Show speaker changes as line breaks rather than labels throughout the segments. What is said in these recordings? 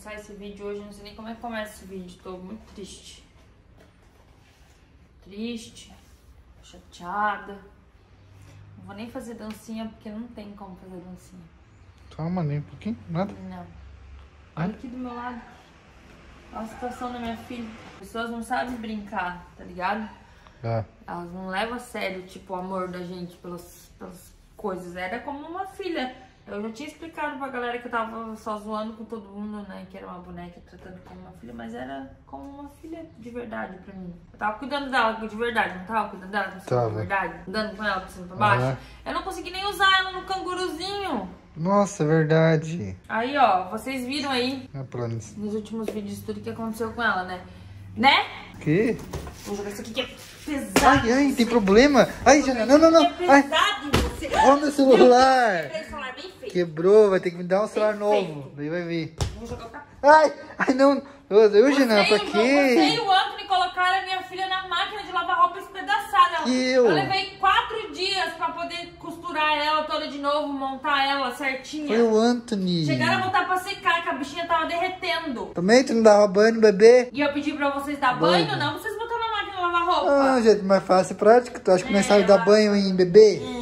começar esse vídeo hoje, não sei nem como é que começa esse vídeo. Tô muito triste. Triste, chateada. Não vou nem fazer dancinha porque não tem como fazer dancinha.
Calma, nem um pouquinho, nada.
Não. Olha aqui do meu lado. Olha a situação da minha filha. As pessoas não sabem brincar, tá ligado?
Ah,
Elas não levam a sério, tipo, o amor da gente pelas, pelas coisas. Era como uma filha. Eu já tinha explicado pra galera que eu tava só zoando com todo mundo, né? Que era uma boneca tratando como uma filha, mas era como uma filha de verdade pra mim. Eu tava cuidando dela de verdade, não tava cuidando dela de
Tava.
verdade? Andando com ela pra cima pra baixo.
Aham.
Eu não consegui nem usar ela no canguruzinho.
nossa, é verdade.
Aí, ó, vocês viram aí
É
nos últimos vídeos tudo que aconteceu com ela, né? Né?
Que?
Vou jogar isso aqui que é pesado.
Ai, ai, tem problema. Ai, Jana, não, não, não.
É
Ai,
pesado você.
Olha meu celular. Quebrou, vai ter que me dar um celular novo. Daí vai.
Vou jogar pra
Ai, ai, não. Eu, eu
Você
pra
o- Você
quê?
e o Anthony colocaram a minha filha na máquina de lavar roupa espedaçada.
Que eu?
levei quatro dias pra poder costurar ela toda de novo, montar ela certinha.
Foi o Anthony.
Chegaram a botar pra secar, que a bichinha tava derretendo.
Também tu não dava banho no bebê?
E eu pedi pra vocês dar
Banho.
banho, não? Vocês botaram na máquina de lavar roupa.
Ah, jeito mais fácil e prático. Tu acha que
É,
sabe dar banho em bebê?
Hum.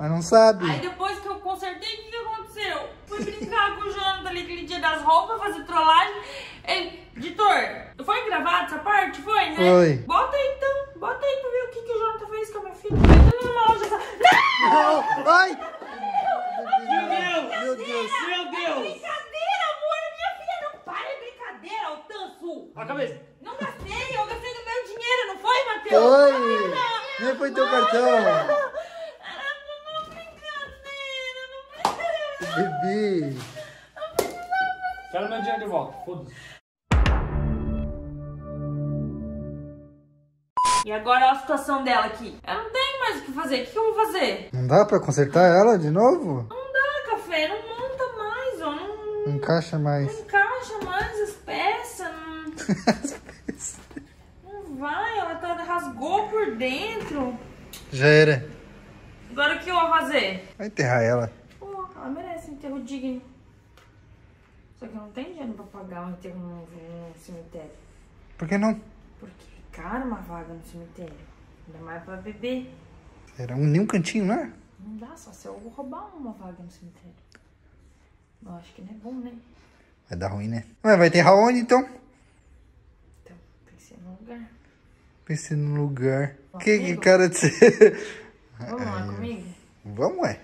Mas não sabe.
Aí depois que eu consertei, o que, que aconteceu? Fui brincar com o Jonathan ali aquele dia das roupas, fazer trollagem. Ele, editor, foi gravado essa parte? Foi, né?
Foi.
Bota aí então, bota aí pra ver o que, que o Jonathan fez com a minha filha. Entrando numa loja essa. Não!
Não, ai!
Meu Deus!
Meu Deus!
Meu Deus!
Brincadeira, amor! Minha filha não para, é brincadeira, ô tanso!
A cabeça!
Não gastei, eu gastei do meu dinheiro, não foi, Matheus?
Foi! Nem foi teu cartão.
Ah, não, brincadeira, não brincadeira.
Bebê.
Quero meu dinheiro de volta, foda-se.
E agora olha a situação dela aqui. Eu não tenho mais o que fazer. O que, eu vou fazer?
Não dá pra consertar ela de novo?
Não dá, café. Não monta mais, ó. Não,
Não encaixa
não
mais.
encaixa mais as peças. Não, não vai. Ela tá, rasgou por dentro.
Já era.
Agora o que eu vou fazer?
Vai enterrar ela.
Pô, ela merece um enterro digno. Só que não tenho dinheiro pra pagar um enterro no, no cemitério.
Por que não?
Porque é caro uma vaga no cemitério. Ainda mais pra bebê.
Era um, nem um cantinho, não é?
Não dá só se eu roubar uma vaga no cemitério. Eu acho que não é bom, né?
Vai dar ruim, né? Mas vai enterrar onde então?
Então, pensei no lugar.
Pensei no lugar.
Ó,
Que, que cara de ser?
Vamos lá comigo?
Vamos, ué.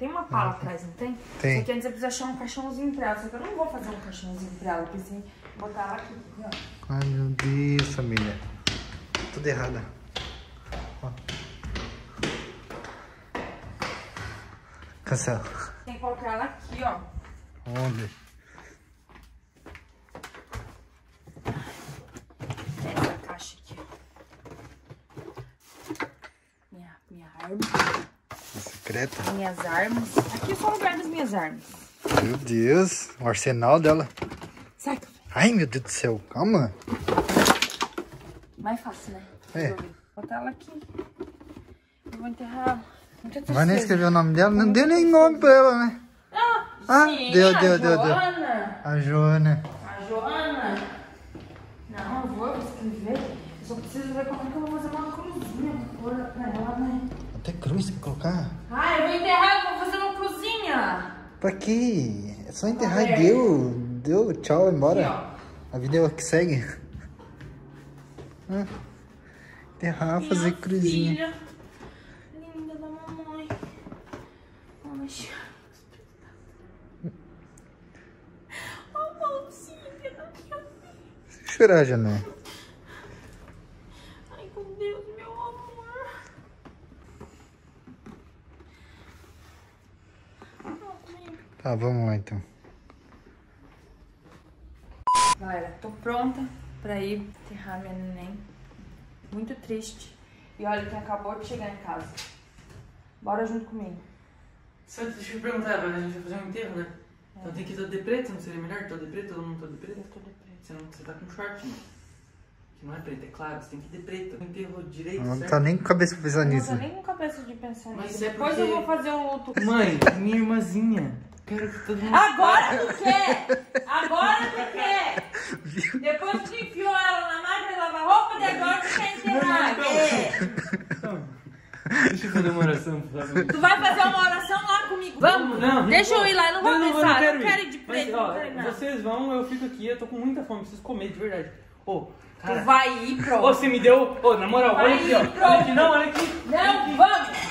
Tem uma pala atrás, não tem?
Tem.
Só que antes eu preciso achar um caixãozinho pra ela. Só que eu não vou fazer um caixãozinho pra ela. Eu em botar ela aqui, ó.
Ai, meu Deus, família. Tudo errado. Ó. Cancela.
Tem que colocar ela aqui, ó.
Onde?
Essa caixa aqui, ó. Minha, minha arma. Minhas armas. Aqui é só o lugar das minhas armas.
Meu Deus. O arsenal dela. Ai, meu Deus do céu. Calma.
Mais fácil, né?
É.
Resolver. Botar ela aqui. Eu vou enterrar.
Vai nem escrever o nome dela. Não deu nem nome pra ela, né?
Ah,
Ah,
sim,
deu, deu, deu, deu.
Joana.
A Joana.
A Joana. Não, eu vou escrever. Eu só preciso ver como é que eu vou fazer uma cruzinha pra ela, né?
Cruz que colocar.
Ah, eu vou enterrar, eu vou fazer uma cruzinha.
Pra quê? É só enterrar e deu. Deu, tchau,
Aqui,
embora.
ó.
A vida é o que segue. Ah, enterrar, fazer
Minha
cruzinha.
Filha, linda da mamãe. Ai. A mãozinha da minha
Chorar, Jané.
Ai, com Deus, meu amor.
Tá, vamos lá então.
Galera, tô pronta pra ir enterrar minha neném. Muito triste. E olha quem acabou de chegar em casa. Bora junto comigo.
Só deixa eu perguntar, a gente vai fazer um enterro, né? Então tem que ir todo de preto, não seria melhor? Todo de preto, todo mundo todo de preto?
Eu tô de preto.
Você, não, você tá com short, né? Que não é preto, é claro, você tem que ir de preto. Enterro direito,
Não
certo?
tá nem com cabeça pra pensar
Eu não
nisso.
tô nem com cabeça de pensar
Mas
nisso.
é
Depois
porque-
eu vou fazer o luto.
Mãe, minha irmãzinha. Quero que todo mundo
Agora tu quer! Agora tu quer. Depois tu enfiou ela na máquina de lavar roupa, e agora tu quer enterrar. É.
Deixa eu fazer uma oração, por favor.
Tu vai fazer uma oração lá comigo. Vamos.
Não,
Deixa eu ir lá, eu não vou
não,
pensar. Eu
ir.
não quero ir de
Mas,
preto,
ó,
não quero ir nada.
Vocês vão, eu fico aqui, eu tô com muita fome, preciso comer de verdade. Ô, cara.
Tu vai ir,
Ô,
pronto.
você me deu. Ô, na moral,
Vai
olha aqui, ó. Olha aqui, não, olha aqui.
Não,
aqui.
vamos.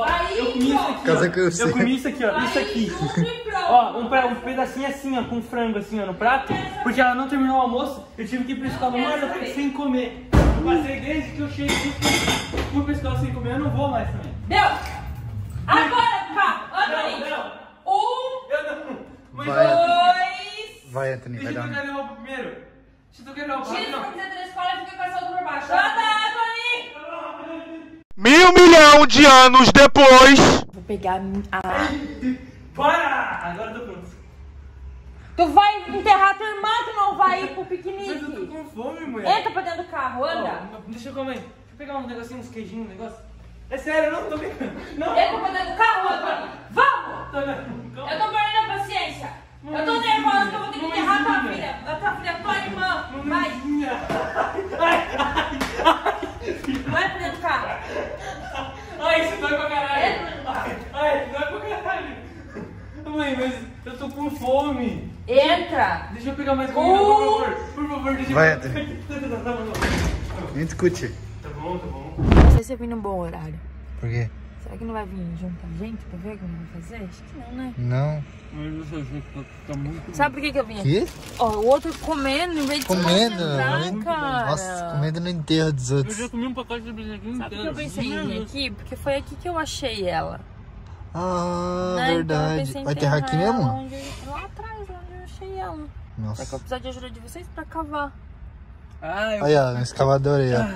Vai
eu comi isso aqui. Ó.
eu.
Eu comi isso aqui, ó.
Vai
Isso aqui. Ó, um, pra- um pedacinho assim, ó, com frango assim, ó, no prato. Porque ela não terminou o almoço, eu tive que ir pra escola uma hora sem comer. Eu passei desde que eu cheguei aqui, fui pra escola sem comer, eu não vou mais também.
Deu. Agora. Anthony.
Não, não.
Um,
Eu não. Mas
Vai.
dois.
Vai, Anthony,
Deixa
vai
eu
dar.
tocar de roupa primeiro. Deixa eu tocar de roupa.
Tira essa
Não.
camiseta da escola e fica com essa outra por baixo. Anthony.
Mil milhão de anos depois.
Vou pegar a...
Para! Agora eu tô pronto.
Tu vai enterrar tua irmã, tu não vai ir pro
Mas eu tô
piquenique.
com fome, mulher.
Entra pra dentro do carro, anda.
Ó, deixa eu comer. Deixa eu pegar um negocinho, uns queijinhos, um negócio. É sério, eu não tô brincando. Não.
Entra pra dentro do carro, Anthony. Vamos.
Tô.
Eu tô perdendo a paciência. Eu tô nervosa que eu vou ter que enterrar tua filha. A tua filha, a tua irmã. Vai,
Mãezinha. Ai, ai, ai.
vai pra dentro do carro.
Ai, isso dói pra caralho.
Entra.
Ai, ai, dói pra caralho. Mãe, mas eu tô com fome.
Entra.
Deixa eu pegar mais comida, por favor. Por favor, deixa
Vai,
eu
Anthony.
Tá, tá, tá, tá bom.
Nem discute.
Tá bom, tá bom.
Não sei se eu vim num bom horário.
Por quê?
Será que não vai vir junto com a gente pra ver como vai fazer? Acho que não, né?
Não.
Eu tá.
Sabe por que, que eu vim aqui?
Que?
Ó, o outro comendo em vez de se
Comendo.
concentrar,
né?
cara.
Nossa, comendo no enterro dos
Eu
outros.
já comi um pacote de brigadeiro
Sabe por
inteiro.
que eu pensei em vir aqui? Porque foi aqui que eu achei ela.
Ah,
né? Então eu
verdade.
em
Vai enterrar aqui mesmo?
onde eu- lá atrás, onde eu achei ela. Só que eu
Nossa.
precisar de ajuda de vocês pra cavar.
Ah, eu
Aí, ó, um escavador aí, ó.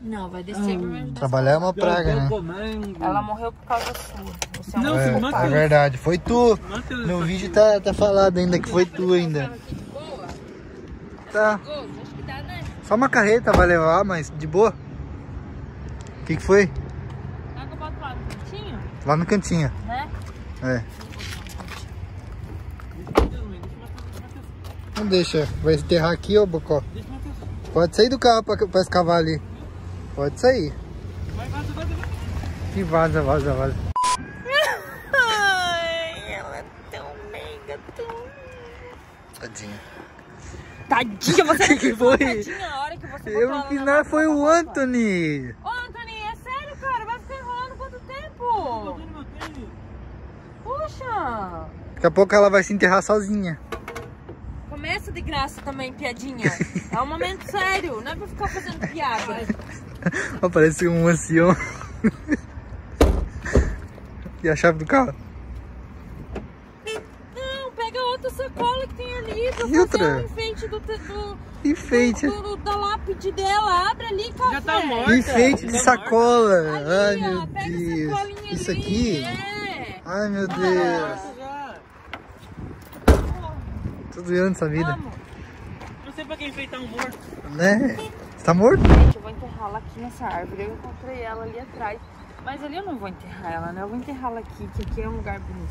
Não, vai descer pra me ajudar.
Trabalhar é uma praga, né?
comendo.
Ela morreu por causa sua. Você é
Não,
É,
filho,
é verdade. Foi tu.
Matheus,
No vídeo tá, tá falado ainda que foi tu ainda. Tá.
Gosto, acho que dá, né?
Só uma carreta vai levar, mas de boa. O que, que foi?
Lá no cantinho,
Lá no cantinho.
né?
É. Não deixa. Vai enterrar aqui, ô Bocó. Pode sair do carro pra, pra escavar ali. Pode sair.
Vai, vaza, vaza, vaza.
E vaza, vaza, vaza.
Ai, ela é tão meiga, tão...
Tadinha.
Tadinha, você
Que que foi?
Tadinha, a hora que você
Eu não fiz
na
nada, foi o
roupa.
Anthony.
Ô, Anthony, é sério, cara? Vai ficar enrolando quanto tempo? Puxa!
Daqui a pouco ela vai se enterrar sozinha.
Começa de graça também, piadinha. É um momento sério, não é pra ficar fazendo piada.
Ó, Parece um ancião. e a chave do carro?
Não, pega outra sacola que tem ali pra
E
fazer
outra?
o enfeite do, do,
Enfeite.
do- do- da lápide dela. Abre ali, café.
Já tá morta.
Enfeite de sacola. Ai,
Ali, ó,
meu
pega a
Deus.
sacolinha
Isso
ali.
aqui?
É.
Ai, meu Deus.
Já.
Tô doendo essa vida.
Vamos.
Não sei pra quem enfeitar um morto.
Né? Você tá morto?
Gente, eu vou enterrá-la aqui nessa árvore. Eu encontrei ela ali atrás. Mas ali eu não vou enterrar ela, né? Eu vou enterrá-la aqui, que aqui é um lugar bonito.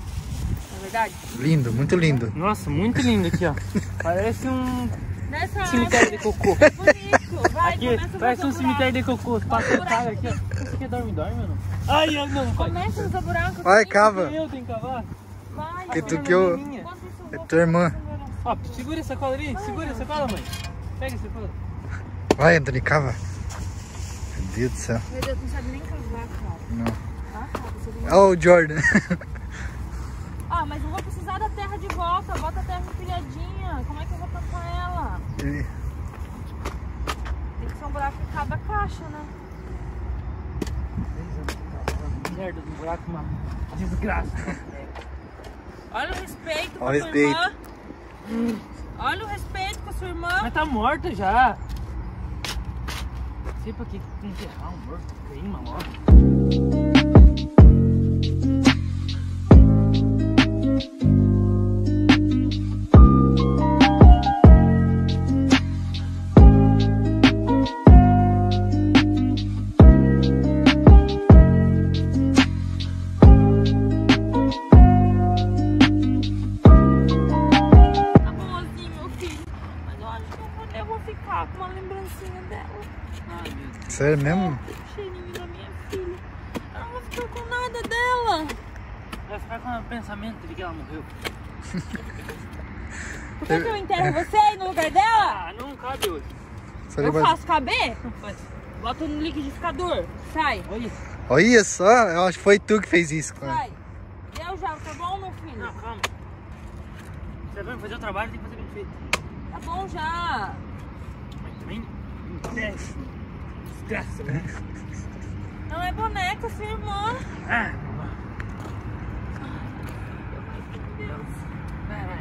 Não é verdade?
Lindo, muito lindo.
Nossa, muito lindo aqui, ó. Parece um
Nessa
cemitério de cocô.
árvore. Bonito. Vai,
Aqui, parece um cemitério de cocô. Passa o cara aqui, ó. Isso aqui é dorme-dorme, mano. Ai, ai, não, pai.
Começa a fazer buraco.
Vai, cava.
Eu tenho que cavar.
Vai.
Que tu que eu...
Eu
É tua irmã.
Ó, segura essa cola ali. Segura essa cola, mãe. Pega essa cola.
Vai, Anthony, cava. Meu Deus do céu.
Meu Deus, não sabe nem cavar, cara.
Não.
Cara, você tem-
Ó o Jordan.
Ah, mas eu vou precisar da terra de volta. Bota a terra empilhadinha. Como é que eu vou tampar ela?
Ele-
Tem que ser um buraco que cabe a caixa, né?
Merda do buraco, uma desgraça.
Olha o respeito com
Olha
a
o
sua
respeito.
irmã. Olha o respeito com a sua irmã.
Mas tá morta já. Sei pra que enterrar um morto. Queima logo.
Sério mesmo?
Tem o cheirinho da minha filha. Eu não ficar com nada dela.
Vai ficar com o pensamento de que ela morreu.
Por que, que eu enterro você aí no lugar dela?
Ah, não cabe hoje.
Só
Eu
leva-
faço caber? Bota no liquidificador. Sai,
Olha.
Olha só, eu acho que foi tu que fez isso ela.
sai. Deu já, tá bom, meu filho?
Não, calma. Você vai fazer o trabalho, tem que fazer bem feito.
Tá bom já.
Mas também não. Desgraça, né?
Não é boneca, sua irmã.
Ah,
Meu Deus.
vai, vai.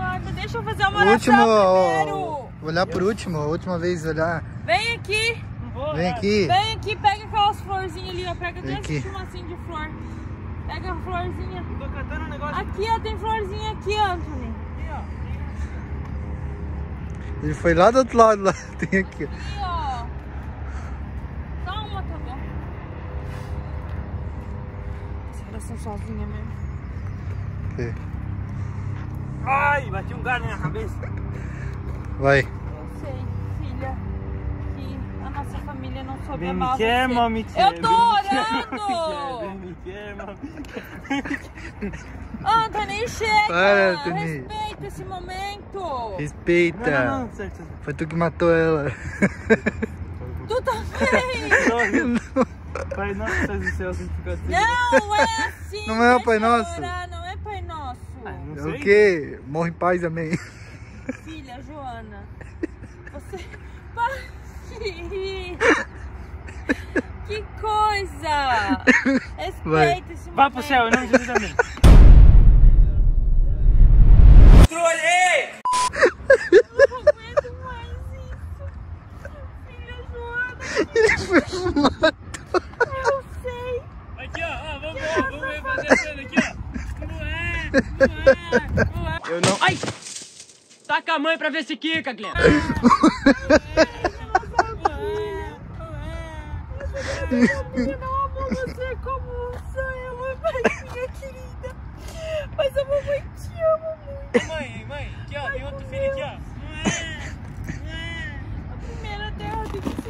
Ai, mas deixa eu fazer uma
O
oração
último,
primeiro.
olhar por último, a última vez olhar.
Vem aqui.
Vou.
Vem aqui.
Vem aqui, pega aquelas florzinhas ali, ó. Pega
Vem
até
aqui.
esse chumacinho de flor. Pega a florzinha.
Tô cantando um negócio
Aqui, ó, tem florzinha aqui, Anthony.
aqui, ó.
Ele foi lá do outro lado, lá. Tem aqui. ó.
Aqui, ó. Só uma, tá bom? Oração sozinha mesmo.
Aqui.
Ai, bati um galho na cabeça.
Vai.
Eu sei, filha, que a nossa família não soube
me
amar
quer,
você.
mal me quer.
Eu tô orando!
Vem me quer, mal me quer.
Anthony, chega!
Para, Anthony.
Respeita esse momento!
Respeita.
Não, não, não, certo.
Foi tu que matou ela.
Tu também!
Pai nosso, estás no céu, santificado seja.
Não é assim!
Não é o Pai Nosso?
orar, Não é Pai Nosso!
Ah, não
É
sei.
o quê? Morre em paz, amém.
Filha, Joana, você. Para rir! Que coisa!
Vai.
Respeita esse momento!
Vá pro céu, em nome de Jesus, amém.
Eu não aguento mais isso! Filha, Joana!
Ele foi fumado.
Eu sei!
Aqui, ó, ó, vamos ver, vamos ver fazer a cena aqui, ó. Não é, não é, não é. Eu não. Ai! Taca a mãe pra ver se quica, Glenn.
Eu não amo você como um sonho, mamãe, minha querida. Mas a mamãe te ama muito.
Mãe, mãe, aqui, ó, tem outro filho aqui, ó.
A primeira terra tem que se.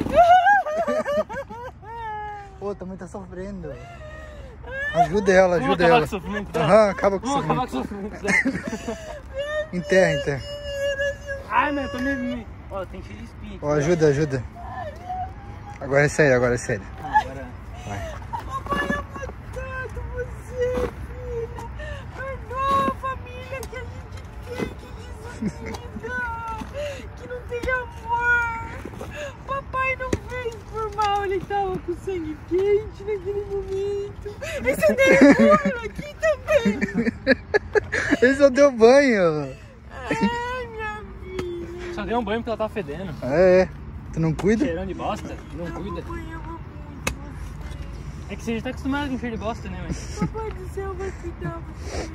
Pô, também tá sofrendo. Ajuda ela,
Vamos
ajuda
acabar
ela.
com o sofrimento dela.
Aham, acaba com o
Vamos acabar
sofrimento.
com o sofrimento dela.
Enterra, enterra.
Ai, eu tô meio... Ó, tem cheio de espinho.
Ó, ajuda, ajuda. Agora é sério, agora é sério.
ó. Agora...
Família que a gente tem, que desunida, que não tem amor. Papai não fez por mal, ele tava com sangue quente naquele momento. Esse demônio aqui também.
Ele só deu banho.
Minha
deu um banho porque ela tá fedendo.
É, é. Tu não cuida?
Cheirão de bosta. Não cuida. É que você já tá acostumado com cheiro de bosta, né, mas...
Papai do céu vai cuidar você.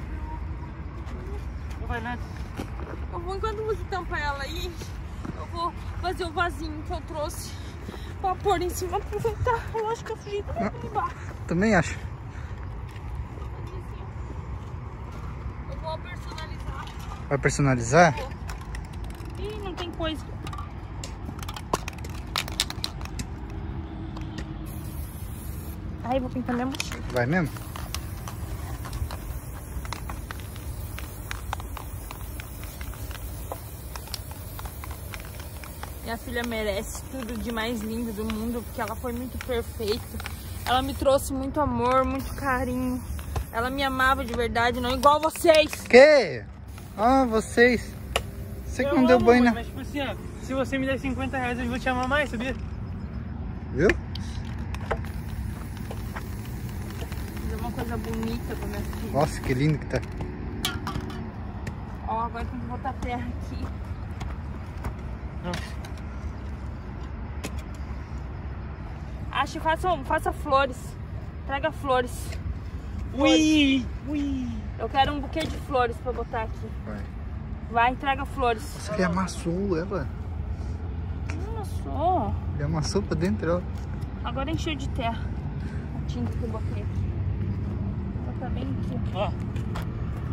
Não vai nada.
Eu vou, enquanto você tampa ela aí, eu vou fazer o vasinho que eu trouxe pra pôr em cima, aproveitar. Eu acho que a sujeita vai por embaixo.
Também acho.
Eu vou personalizar.
Vai personalizar?
Ih, não tem coisa. Aí, vou pintar minha mochila.
Vai mesmo?
Minha filha merece tudo de mais lindo do mundo, porque ela foi muito perfeita. Ela me trouxe muito amor, muito carinho. Ela me amava de verdade, não igual vocês.
Que? Ah, vocês. Você que não deu banho, né?
Mas tipo assim, ó, se você me der 50 reais, eu vou te amar mais, sabia?
Viu?
Fazer uma coisa bonita.
Nossa, que lindo que tá.
Ó, agora tem que botar terra aqui.
Não.
Acho, faça, faça flores. Traga flores.
Ui! Ui!
Eu quero um buquê de flores pra botar aqui.
Vai.
Vai, traga flores.
Nossa, ele amassou ela.
Olha só.
Ele amassou pra dentro, ó.
Agora encheu de terra. A tinta que eu botei aqui. Bem aqui.
Ó,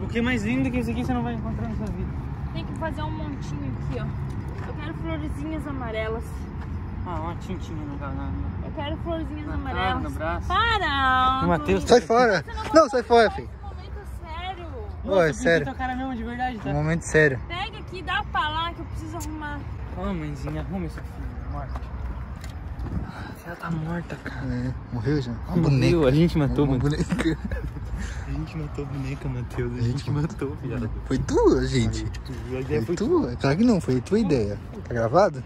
o que é mais lindo que esse aqui você não vai encontrar na sua vida.
Tem que fazer um montinho aqui, ó. Eu quero florzinhas amarelas.
Ah, uma tintinha no canal.
Eu quero florzinhas
Na cara,
amarelas.
no braço.
Para!
Matheus
Sai fora. Não, sai fora, filho.
Um momento sério.
É sério.
tua cara mesmo, de verdade, tá?
Um momento sério.
Pega aqui, dá pra lá que eu preciso arrumar.
Ó, mãezinha, arrume essa filha, morta. Ela tá morta, cara.
É, morreu já? Uma
Morreu,
boneca.
A gente matou,
Uma
mano.
boneca.
A gente matou a boneca, Matheus. A
gente
matou, viado.
Foi tua, gente.
A ideia
Foi
foi
tua? Claro que não, foi tua ideia. Tá gravado?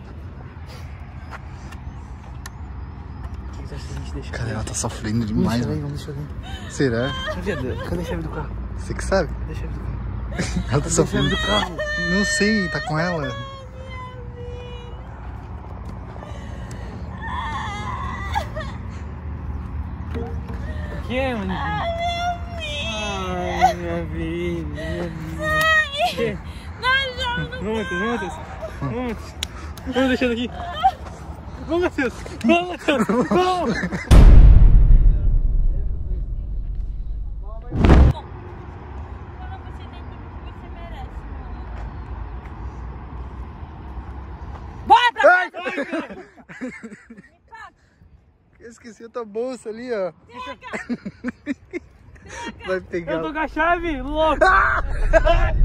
O que você acha que a gente deixa?
Cara, ela tá sofrendo demais,
Vamos
mano.
vamos deixar aí.
Será?
Cadê a chave do carro?
Você que sabe?
Cadê a chave do carro?
Ela tá
a
sofrendo.
do carro?
Não sei, tá com ela.
Que, mano? Ai, minha vida. minha vida.
Não,
Vamos, Matheus, vamos, Matheus. Vamos, Matheus. Vamos deixando aqui. Vamos, Matheus. Vamos, Matheus. Vamos.
Quando você tem tudo que você merece, mano. Bora pra
Ai! Eu esqueci a tua bolsa ali, ó. Vai pegar.
Eu tô com a chave, louco.